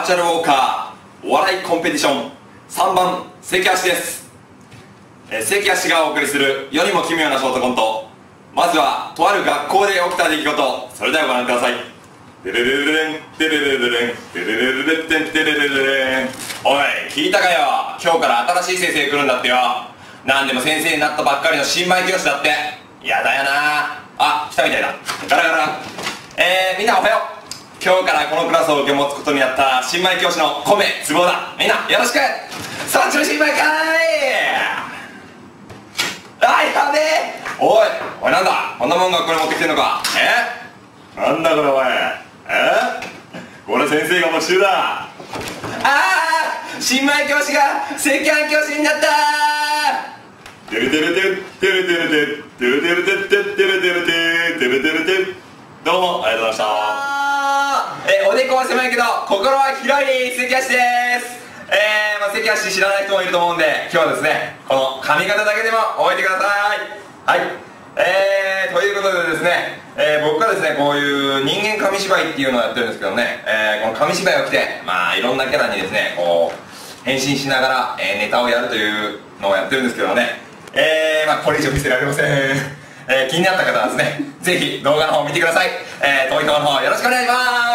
バーチャルウォーカーお笑いコンペティション3番関足です、えー、関足がお送りする世にも奇妙なショートコント。まずはとある学校で起きた出来事。それではご覧ください。デレレレレンデレレレレンデレレレレテンデレレレレン。おい聞いたかよ。今日から新しい先生来るんだってよ。何でも先生になったばっかりの新米教師だって。やだよな。あ来たみたいだ。ガラガラ。えー、みんなおはよう。今日からこのクラスを受け持つことになった新米教師の米つぼだみんなよろしく。さあ中新米かいあやべえ。おいおいなんだ？こんなもんがこれ持ってきてんのか？え？なんだこれおいえ？これ先生が募集だ。ああ新米教師が赤飯教師になった。テルテルテテルテルテテルテルテテルテルテテルテルテどうもありがとうございました。でこは狭いけど心は広い関足です。えー、まあ、関足知らない人もいると思うんで今日はですねこの髪型だけでも覚えてください。はい。えー、ということでですね、えー、僕はですねこういう人間紙芝居っていうのをやってるんですけどね、えー、この紙芝居を着てまあいろんなキャラにですねこう変身しながら、えー、ネタをやるというのをやってるんですけどね。えー、まあこれ以上見せられません。えー、気になった方はですねぜひ動画の方を見てください、えー、遠い方の方よろしくお願いします。